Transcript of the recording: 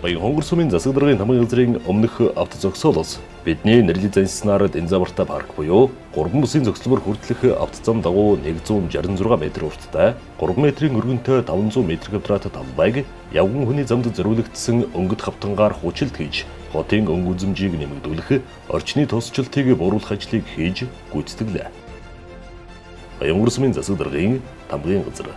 Баян хонгор сумын засаг даргын тамгын газрын өмнөх автозогсоолоос бидний нэрлэл занснаар Дэнзаварта парк буюу 3 бүсийн зогслбор хүртэлх автозам дагуу 166 м урттай 3 м-ийн өргөнтэй 500 м2 талбайг явган хүний замд зориулагдсан өнгөт хавтангаар хуучилт хийж хотын өнгө үзэмжийг нэмэгдүүлэх орчны тусчлалтыг бууруулах ажлыг хийж гүйцэтгэлээ. Баян хонгор сумын засаг даргын тамгын газар